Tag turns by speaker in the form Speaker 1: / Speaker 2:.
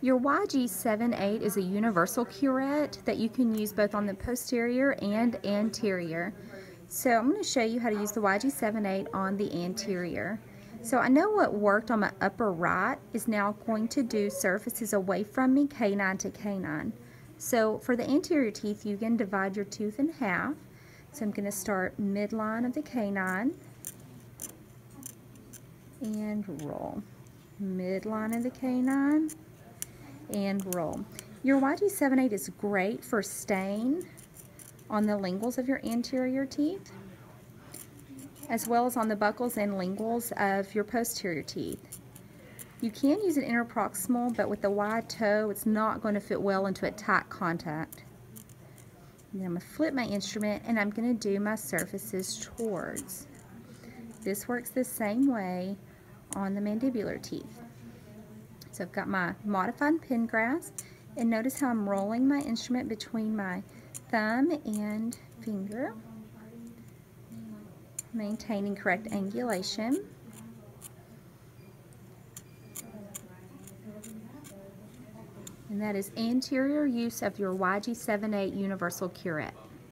Speaker 1: Your YG78 is a universal curette that you can use both on the posterior and anterior. So I'm going to show you how to use the YG78 on the anterior. So I know what worked on my upper right is now going to do surfaces away from me, canine to canine. So for the anterior teeth, you can divide your tooth in half. So I'm going to start midline of the canine and roll. Midline of the canine and roll. Your YG78 is great for staying on the linguals of your anterior teeth as well as on the buccals and linguals of your posterior teeth. You can use an interproximal, but with the wide toe, it's not going to fit well into a tight contact. And I'm going to flip my instrument and I'm going to do my surfaces towards. This works the same way on the mandibular teeth. So I've got my modified pin grasp and notice how I'm rolling my instrument between my thumb and finger, maintaining correct angulation. And that is anterior use of your YG78 Universal Curette.